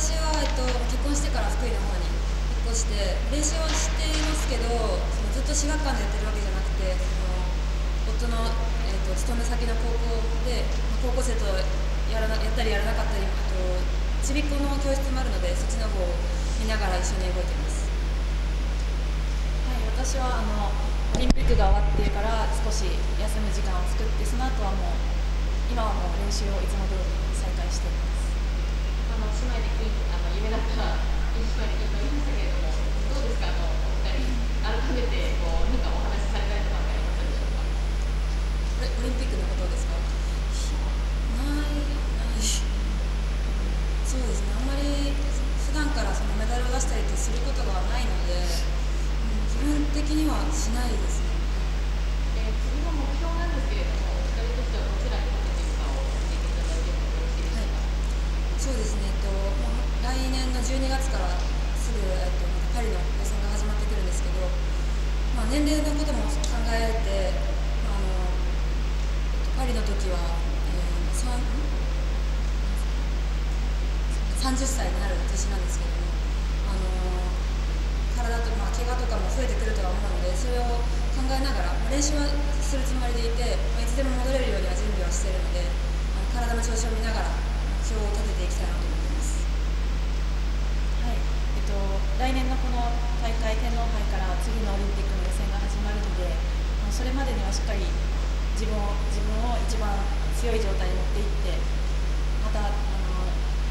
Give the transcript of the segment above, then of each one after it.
私は、えっと、結婚してから福井の方に引っ越して練習はしていますけどそのずっと私学館でやってるわけじゃなくてその夫の、えっと、勤め先の高校で、ま、高校生とやらなやったりやらなかったりあとちびっ子の教室もあるのでそっちの方を見ながら一緒に動いてます。はい、私はあのオリンピックが終わってから少し休む時間を作ってその後はもう今はもう練習をいつも通り再開しています。の姉妹であの夢だった一緒に言いましたけれどもどうですか？あのお二人改めてこう何かお話しされたいことはありましたでしょうか？オリンピックのことですかないないそうですね。あんまり普段からそのメダルを出したりってすることがないので、うん、自分的にはしないですね。えー、次の目標なんですけれども、お二人としてはどちらに向けているかを教えていただいてもよろしいでしょうか。はい、そうですね、えっと、来年の12月からすぐ、えっと、パリの予選が始まってくるんですけど、まあ、年齢のことも考えて、まあ、のパリの時は、えー、30歳になる年なんですけども、あの体と、まあ、怪我とかも増えてくるとは思うのでそれを考えながら、まあ、練習はするつもりでいて、まあ、いつでも戻れるようには準備はしているのであの体の調子を見ながら目標を立てていきたいなと思いますと来年のこの大会天皇杯から次のオリンピックの予選が始まるのでそれまでにはしっかり自分を自分を一番強い状態に持っていってまたあの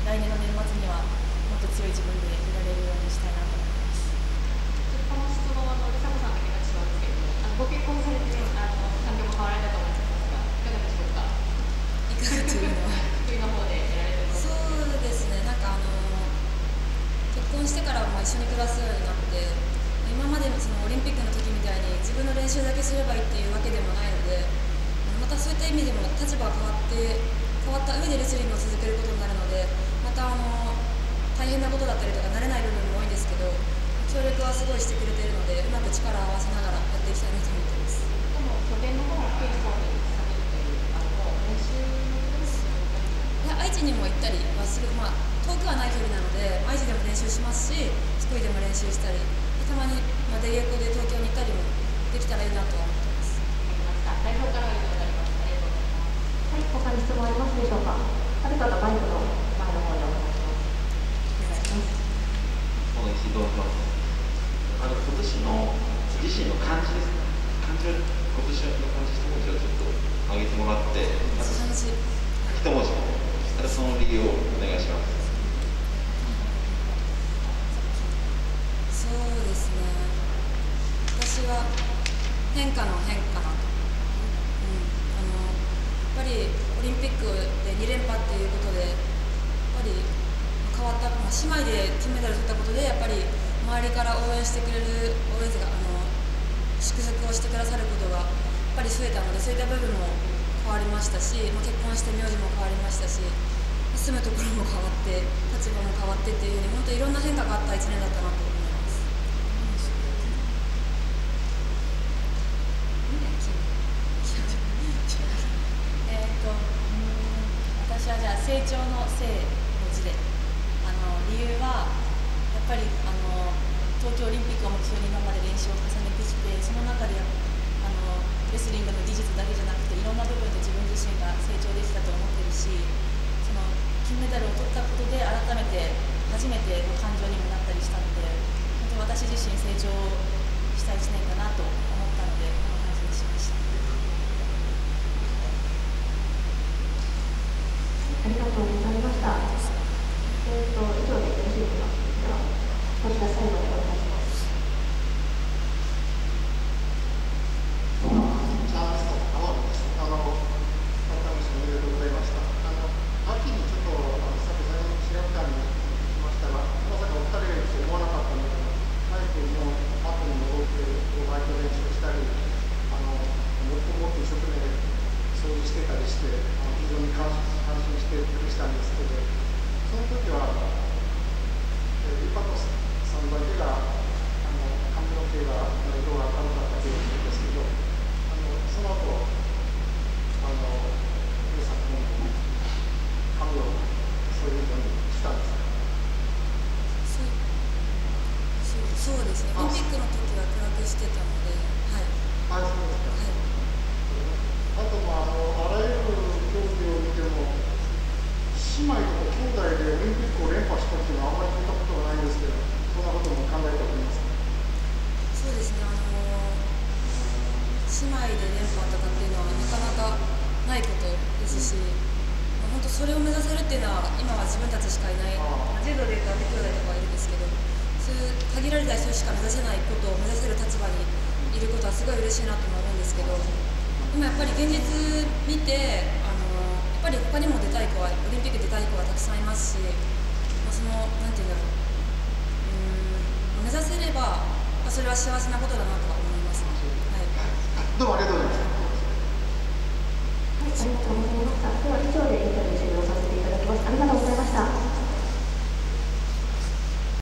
来年の年末にはもっと強い自分でいられるようにしたいなと思ってますこの質問は梨紗子さんだけが違うんですけれどもあのご結婚されて、あの環境も変わられたと思いますがいかがでしょうかいかがというのは国の方でやられてますそうですねなんかあの結婚してからも一緒に暮らすようになって今までのそのオリンピックの時みたいに自分の練習だけすればいいっていうわけでもないのでまたそういった意味でも立場が変わって変わった上でレスリングを続けることになるのでまたあの大変なことだったりとか慣れない部分も多いんですけど協力はすごいしてくれているのでうまく力を合わせながらやっていきたいなと思っています。でも拠点の方は県方にされるというあの練習いや愛知にも行ったりはする。まあ遠くはない距離なので愛知でも練習しますし福井でも練習したりたまに、まあ、出稽古で東京に行ったりもできたらいいなとは思ってます。代表からは以上になりますありがとうござい。ますはい、他に質問ありますでしょうか誰かがマイクの前の方にお願い。しますお願い。しますあの今年の自身の漢字ですね漢字を今年の漢字一文字をちょっと上げてもらって漢字一文字その理由をお願い。しますそうですね私は変化の変かなと、うん、あのやっぱりオリンピックで2連覇っていうことでやっぱり変わった、まあ、姉妹で金メダル取ったことでやっぱり周りから応援してくれる応援生があの祝福をしてくださることがやっぱり増えたのでそういった部分も変わりましたし、まあ、結婚して名字も変わりましたし住むところも変わって立場も変わってっていうふうに本当いろんな変化があった1年だったなと思います。えーっとはじゃあ成長の「成」の字で。あの理由はやっぱりあの東京オリンピックを目標に今まで練習を重ねてきてその中であのレスリングの技術だけじゃなくていろんな部分で自分自身が成長できたと思ってるしその金メダルを取ったことで改めて初めての感情にもなったりしたので本当私自身成長した1年だなと思ったのでこの話にしました。ありがとうございました。えっ、と以上でよろしいですか。ではこちら最後にお願いします。チャンスと天野です。あの、改めましておめでとうございました。あの、秋にちょっと、あの、さっき在日学館に来ましたが、まさかお二人がいると思わなかったので、早くもう後に戻って、こうバイト練習したり、あの、もっともっと一生懸命掃除してたりして、あの非常に感感心してびっくりしたんですけど、その時は、えー、ゆかこさんだけが、あの、髪の毛が、色が明るかったというんですけど、あのその後あの皆さんも髪をそういうふうにしたんですかそうですね。オリンピックの時は暗くしてたのではい。あそうですか。はい。あとまああのあらゆる姉妹とか兄弟でオリンピックを連覇したっていうのはあんまり聞いたことがないんですけどそんなことも考えておりますそうですねあの姉妹で連覇とかっていうのはなかなかないことですし、まあ本当それを目指せるっていうのは今は自分たちしかいない柔道でいうと兄弟とかはいるんですけどそういう限られた人しか目指せないことを目指せる立場にいることはすごい嬉しいなとも思うんですけどでもやっぱり現実見てぱり他にも出たい子はオリンピック出たい子はたくさんいますし、まあ、そのなんていうんだろう。うん目指せれば、まあそれは幸せなことだなとは